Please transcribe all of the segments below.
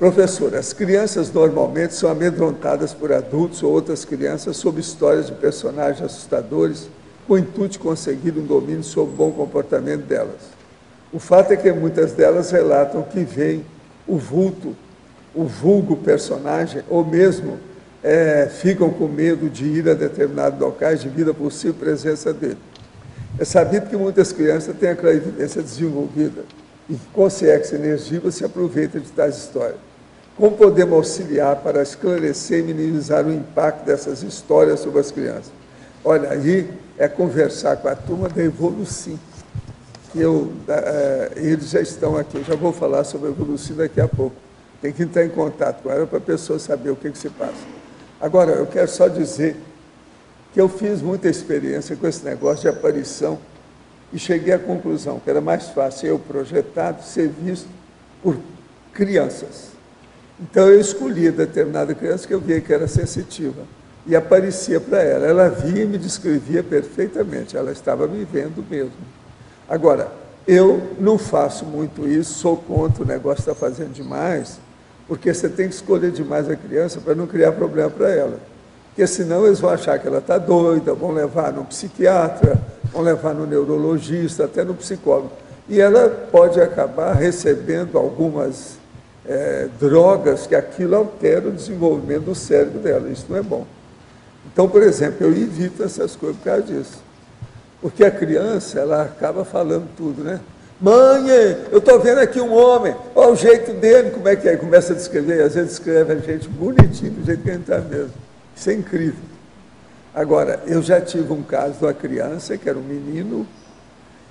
Professor, as crianças normalmente são amedrontadas por adultos ou outras crianças sob histórias de personagens assustadores, com o intuito de conseguir um domínio sobre o bom comportamento delas. O fato é que muitas delas relatam que veem o vulto, o vulgo personagem, ou mesmo é, ficam com medo de ir a determinados locais devido à possível presença dele. É sabido que muitas crianças têm a clarividência desenvolvida e, com essa energia, você aproveita de tais histórias. Como podemos auxiliar para esclarecer e minimizar o impacto dessas histórias sobre as crianças? Olha, aí é conversar com a turma da Evolucim, eu, é, eles já estão aqui, eu já vou falar sobre a Evolucim daqui a pouco. Tem que entrar em contato com ela para a pessoa saber o que, que se passa. Agora, eu quero só dizer que eu fiz muita experiência com esse negócio de aparição e cheguei à conclusão que era mais fácil eu projetado ser visto por crianças então eu escolhi determinada criança que eu via que era sensitiva e aparecia para ela. Ela via e me descrevia perfeitamente, ela estava me vendo mesmo. Agora, eu não faço muito isso, sou contra o negócio de estar fazendo demais, porque você tem que escolher demais a criança para não criar problema para ela. Porque senão eles vão achar que ela está doida, vão levar no psiquiatra, vão levar no neurologista, até no psicólogo. E ela pode acabar recebendo algumas é, drogas que aquilo altera o desenvolvimento do cérebro dela. Isso não é bom. Então, por exemplo, eu evito essas coisas por causa disso. Porque a criança, ela acaba falando tudo, né? Mãe, eu estou vendo aqui um homem, olha o jeito dele, como é que é? Começa a descrever, às vezes escreve a gente bonitinho, do jeito que a gente está mesmo. Isso é incrível. Agora, eu já tive um caso de uma criança, que era um menino,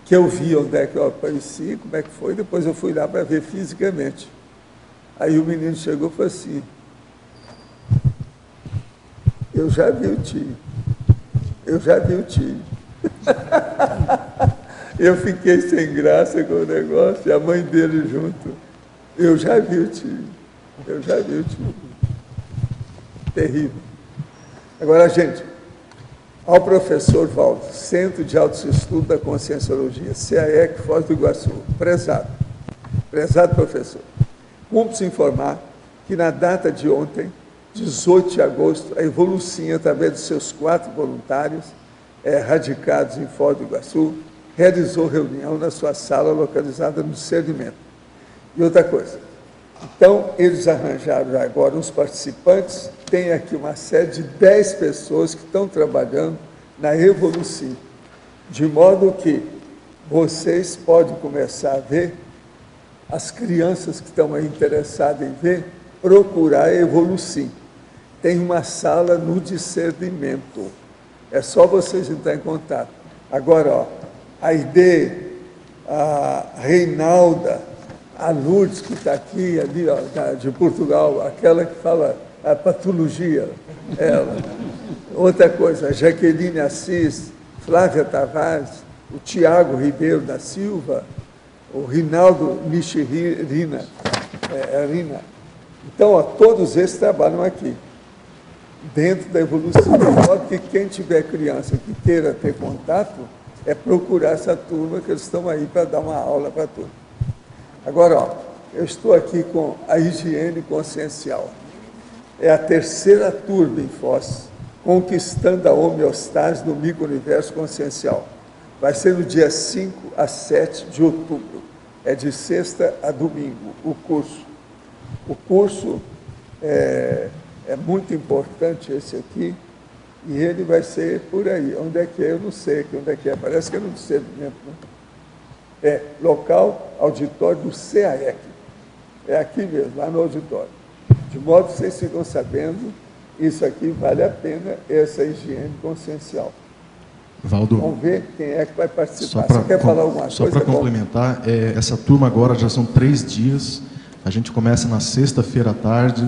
que eu vi onde é que eu apareci, como é que foi, depois eu fui lá para ver fisicamente. Aí o menino chegou e falou assim, eu já vi o tio, eu já vi o tio. eu fiquei sem graça com o negócio, e a mãe dele junto. Eu já vi o tio, eu já vi o tio. Terrível. Agora, gente, ao professor Valdo, Centro de Autoestudo da Conscienciologia, CAEC Foz do Iguaçu, prezado, prezado professor. Cumpre-se informar que na data de ontem, 18 de agosto, a Evolucinha, através de seus quatro voluntários, é, radicados em Foz do Iguaçu, realizou reunião na sua sala localizada no discernimento. E outra coisa, então eles arranjaram agora uns participantes, tem aqui uma série de 10 pessoas que estão trabalhando na Evolução, de modo que vocês podem começar a ver as crianças que estão aí interessadas em ver, procurar a Evolucim. Tem uma sala no discernimento. É só vocês entrar em contato. Agora, ó, a Ide, a Reinalda, a Lourdes, que está aqui, ali, ó, de Portugal, aquela que fala a patologia, ela. Outra coisa, a Jaqueline Assis, Flávia Tavares, o Tiago Ribeiro da Silva, o Rinaldo Michirina, é, Rina. Então, ó, todos esses trabalham aqui, dentro da evolução. De modo que quem tiver criança que queira ter contato, é procurar essa turma, que eles estão aí para dar uma aula para tudo. Agora, ó, eu estou aqui com a higiene consciencial. É a terceira turma em Foz, conquistando a homeostase no micro-universo consciencial. Vai ser no dia 5 a 7 de outubro. É de sexta a domingo o curso. O curso é, é muito importante esse aqui, e ele vai ser por aí. Onde é que é? Eu não sei onde é que é. Parece que é no. Né? É local auditório do CAEC. É aqui mesmo, lá no auditório. De modo que vocês ficam sabendo, isso aqui vale a pena, essa higiene consciencial. Valdo, Vamos ver quem é que vai participar. Você quer falar alguma só coisa? Só para complementar, é, essa turma agora já são três dias. A gente começa na sexta-feira à tarde.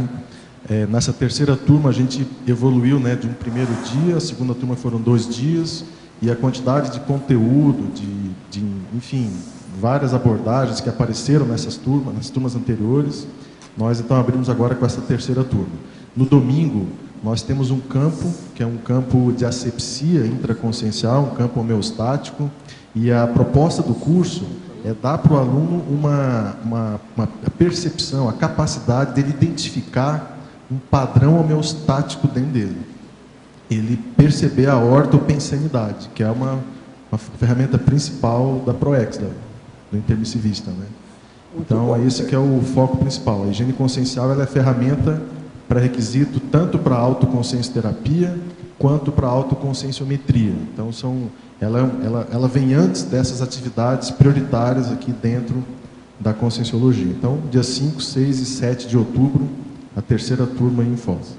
É, nessa terceira turma a gente evoluiu né, de um primeiro dia, a segunda turma foram dois dias, e a quantidade de conteúdo, de, de enfim, várias abordagens que apareceram nessas turmas, nas turmas anteriores, nós então abrimos agora com essa terceira turma. No domingo, nós temos um campo, que é um campo de asepsia intraconsciencial, um campo homeostático, e a proposta do curso é dar para o aluno uma, uma, uma percepção, a capacidade dele identificar um padrão homeostático dentro dele. Ele perceber a ortopensanidade, que é uma, uma ferramenta principal da ProEx, da, do intermissivista. Né? Então, esse que é o foco principal. A higiene consciencial ela é ferramenta pré-requisito tanto para autoconsciência terapia quanto para autoconscienciometria. Então, são, ela, ela, ela vem antes dessas atividades prioritárias aqui dentro da conscienciologia. Então, dia 5, 6 e 7 de outubro, a terceira turma em Foz.